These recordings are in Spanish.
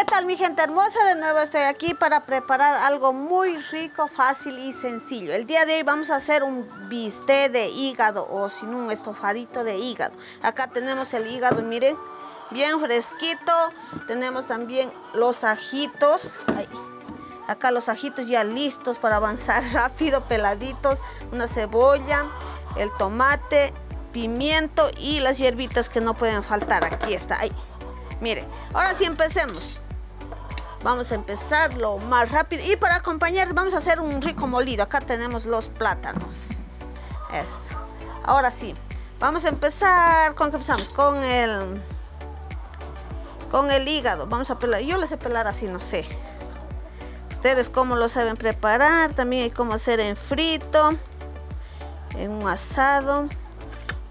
¿qué tal mi gente hermosa? De nuevo estoy aquí para preparar algo muy rico, fácil y sencillo. El día de hoy vamos a hacer un bistec de hígado o sin un estofadito de hígado. Acá tenemos el hígado, miren, bien fresquito. Tenemos también los ajitos. Acá los ajitos ya listos para avanzar rápido, peladitos. Una cebolla, el tomate, pimiento y las hierbitas que no pueden faltar. Aquí está. Ahí. Miren, ahora sí empecemos. Vamos a empezar lo más rápido. Y para acompañar vamos a hacer un rico molido. Acá tenemos los plátanos. Eso. Ahora sí. Vamos a empezar. ¿Con qué empezamos? Con el... Con el hígado. Vamos a pelar. Yo les sé pelar así, no sé. Ustedes cómo lo saben preparar. También hay cómo hacer en frito. En un asado.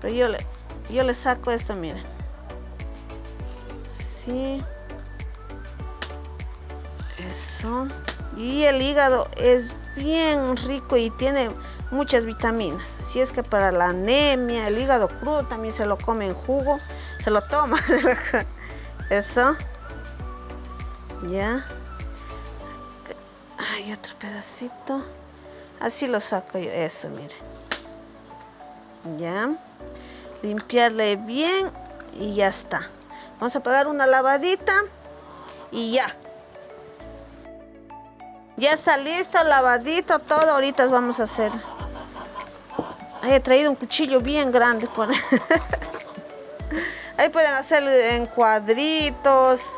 Pero yo le, yo le saco esto, miren. Eso. Y el hígado es bien rico y tiene muchas vitaminas. Así es que para la anemia, el hígado crudo también se lo come en jugo. Se lo toma. Eso. Ya. Hay otro pedacito. Así lo saco yo. Eso, miren. Ya. Limpiarle bien y ya está. Vamos a pegar una lavadita y ya. Ya está listo, lavadito, todo. Ahorita vamos a hacer. he traído un cuchillo bien grande. Por... Ahí pueden hacer en cuadritos.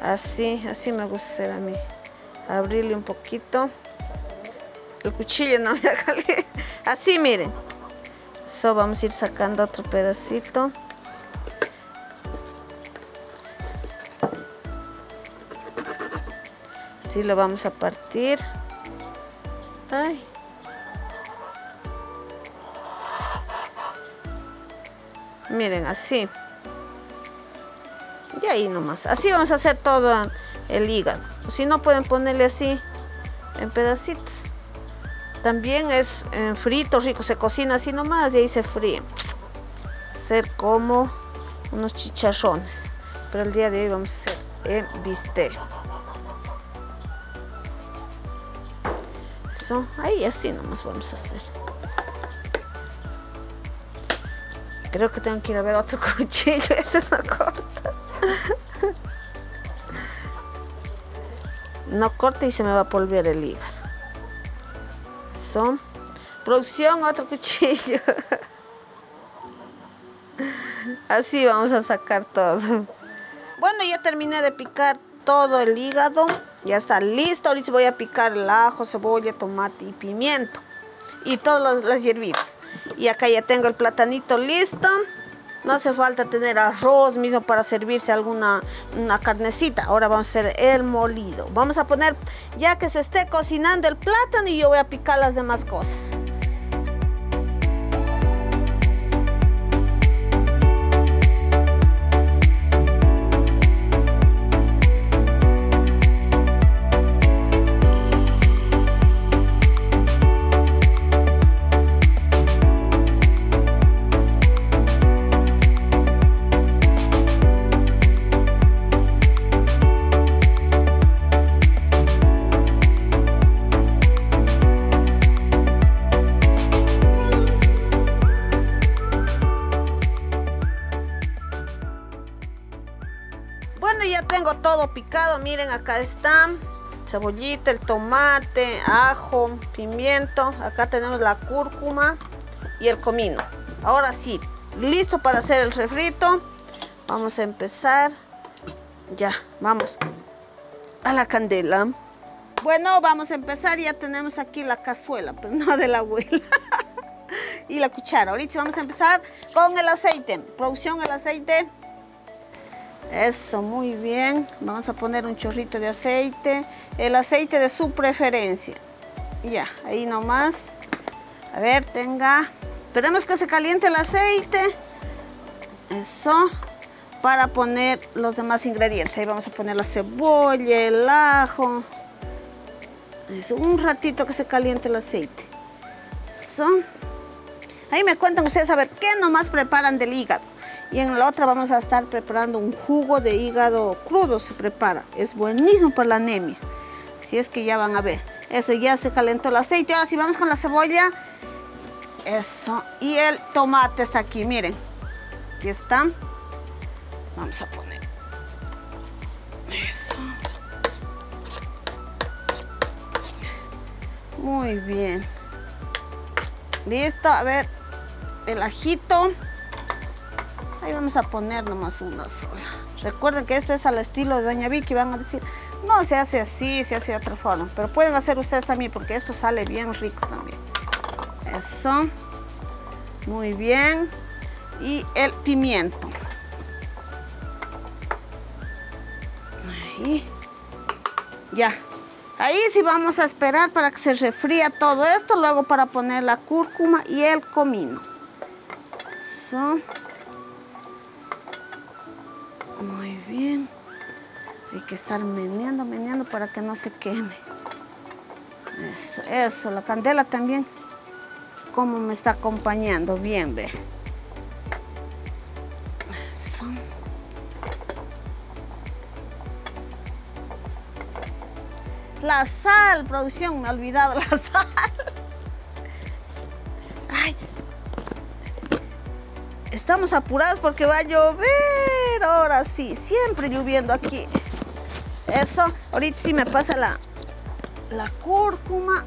Así, así me gusta hacer a mí. Abrirle un poquito. El cuchillo no me Así, miren. Eso vamos a ir sacando otro pedacito. Así lo vamos a partir. Ay. Miren, así. Y ahí nomás. Así vamos a hacer todo el hígado. Si no pueden ponerle así en pedacitos. También es en frito rico, se cocina así nomás y ahí se fríe. Ser como unos chicharrones. Pero el día de hoy vamos a hacer en bistec. Ahí así nomás vamos a hacer. Creo que tengo que ir a ver otro cuchillo. Este no corta. No corta y se me va a polver el hígado. Eso. Producción, otro cuchillo. Así vamos a sacar todo. Bueno, ya terminé de picar todo el hígado. Ya está listo. Ahorita voy a picar el ajo, cebolla, tomate y pimiento. Y todas las hierbitas. Y acá ya tengo el platanito listo. No hace falta tener arroz mismo para servirse alguna una carnecita. Ahora vamos a hacer el molido. Vamos a poner, ya que se esté cocinando el plátano y yo voy a picar las demás cosas. Picado, miren acá está cebollita, el tomate, ajo, pimiento, acá tenemos la cúrcuma y el comino. Ahora sí, listo para hacer el refrito. Vamos a empezar. Ya, vamos a la candela. Bueno, vamos a empezar. Ya tenemos aquí la cazuela, pero no de la abuela. y la cuchara. Ahorita vamos a empezar con el aceite. Producción el aceite. Eso, muy bien. Vamos a poner un chorrito de aceite. El aceite de su preferencia. Ya, ahí nomás. A ver, tenga. Esperemos que se caliente el aceite. Eso. Para poner los demás ingredientes. Ahí vamos a poner la cebolla, el ajo. Un ratito que se caliente el aceite. Eso. Ahí me cuentan ustedes a ver qué nomás preparan del hígado. Y en la otra vamos a estar preparando un jugo de hígado crudo, se prepara. Es buenísimo para la anemia. Si es que ya van a ver. Eso, ya se calentó el aceite. Ahora sí vamos con la cebolla. Eso. Y el tomate está aquí, miren. Aquí está. Vamos a poner. Eso. Muy bien. Listo, a ver. El ajito. Ahí vamos a poner nomás una sola. Recuerden que esto es al estilo de Doña Vicky. Van a decir, no se hace así, se hace de otra forma. Pero pueden hacer ustedes también porque esto sale bien rico también. Eso. Muy bien. Y el pimiento. Ahí. Ya. Ahí sí vamos a esperar para que se refría todo esto. Luego para poner la cúrcuma y el comino. Eso. Bien. Hay que estar meneando, meneando para que no se queme. Eso, eso. La candela también. Como me está acompañando. Bien, ve. Eso. La sal, producción, me he olvidado la sal. Estamos apurados porque va a llover. Ahora sí, siempre lloviendo aquí. Eso, ahorita sí me pasa la, la cúrcuma.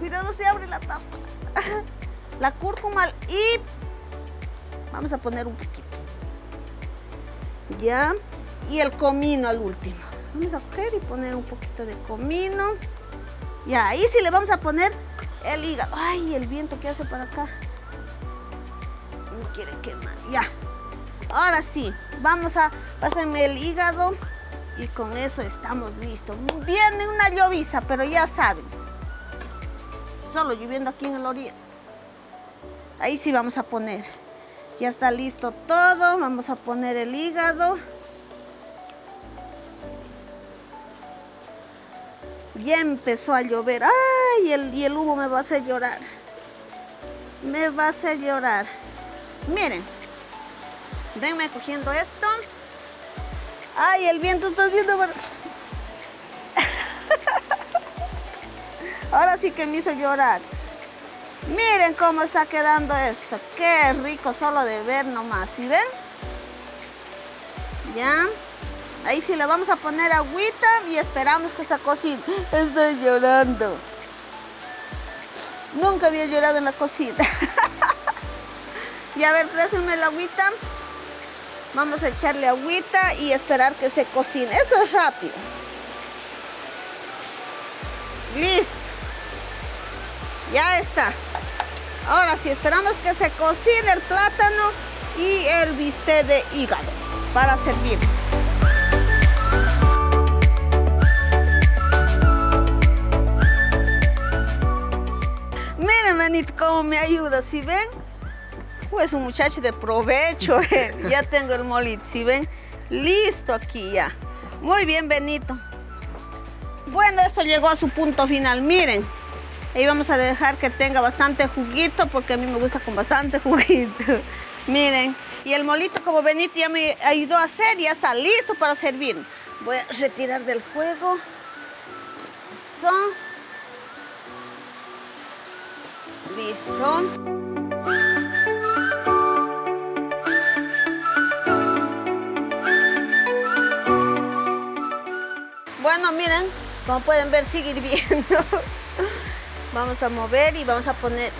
Cuidado, se abre la tapa. La cúrcuma y vamos a poner un poquito. Ya. Y el comino al último. Vamos a coger y poner un poquito de comino. Ya, ahí sí le vamos a poner el hígado. Ay, el viento que hace para acá. Quiere quemar. Ya. Ahora sí, vamos a pasarme el hígado y con eso estamos listos. Viene una lloviza, pero ya saben. Solo lloviendo aquí en el orilla. Ahí sí vamos a poner. Ya está listo todo. Vamos a poner el hígado. Ya empezó a llover. ¡Ay! El, y el humo me va a hacer llorar. Me va a hacer llorar. Miren. Venme cogiendo esto. ¡Ay! El viento está haciendo... Ahora sí que me hizo llorar. Miren cómo está quedando esto. Qué rico solo de ver nomás. ¿Sí ven? Ya. Ahí sí le vamos a poner agüita y esperamos que se cocine. Estoy llorando. Nunca había llorado en la cocina. y a ver, préstame la agüita. Vamos a echarle agüita y esperar que se cocine. Esto es rápido. Listo. Ya está. Ahora sí, esperamos que se cocine el plátano y el bistec de hígado para servirnos. Miren, Benito, cómo me ayuda, ¿sí ven? Pues un muchacho de provecho, eh. ya tengo el molito, ¿sí ven? Listo aquí ya. Muy bien, Benito. Bueno, esto llegó a su punto final, miren. Ahí vamos a dejar que tenga bastante juguito porque a mí me gusta con bastante juguito. Miren, y el molito como Benito ya me ayudó a hacer, ya está listo para servir. Voy a retirar del fuego. Eso. Listo. Bueno, miren, como pueden ver, sigue hirviendo. Vamos a mover y vamos a poner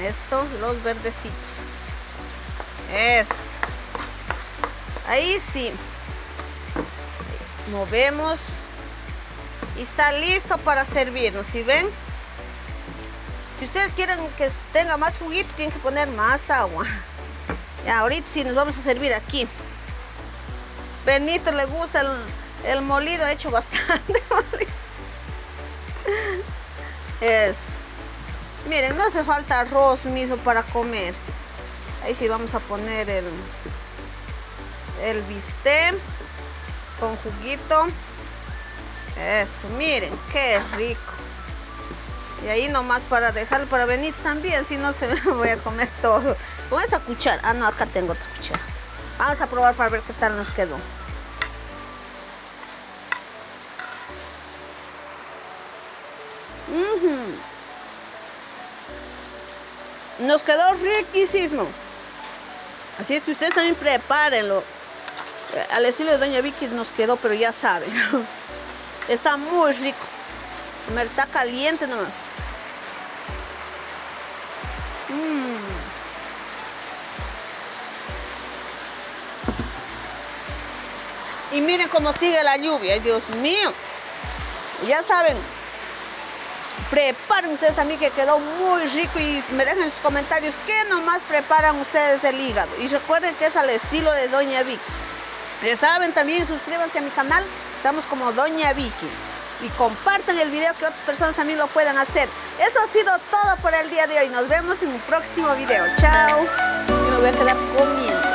esto, los verdecitos. Es. Ahí sí. Movemos. Y está listo para servirnos, ¿sí ven? Si ustedes quieren que tenga más juguito, tienen que poner más agua. Ya, ahorita sí nos vamos a servir aquí. Benito le gusta el, el molido, he hecho bastante molido. Eso. Miren, no hace falta arroz mismo para comer. Ahí sí vamos a poner el, el bistec con juguito. Eso, miren, qué rico. Y ahí nomás para dejar para venir también, si no se me voy a comer todo. Con esa cuchara. Ah, no, acá tengo otra cuchara. Vamos a probar para ver qué tal nos quedó. Nos quedó riquísimo. Así es que ustedes también prepárenlo. Eh, al estilo de Doña Vicky nos quedó, pero ya saben. Está muy rico. Está caliente nomás. Mm. Y miren cómo sigue la lluvia, Dios mío. Ya saben, preparen ustedes también que quedó muy rico y me dejen en sus comentarios qué nomás preparan ustedes del hígado. Y recuerden que es al estilo de Doña Vicky. Ya saben también, suscríbanse a mi canal, estamos como Doña Vicky. Y compartan el video que otras personas también lo puedan hacer. Esto ha sido todo por el día de hoy. Nos vemos en un próximo video. Chao. Yo me voy a quedar comiendo.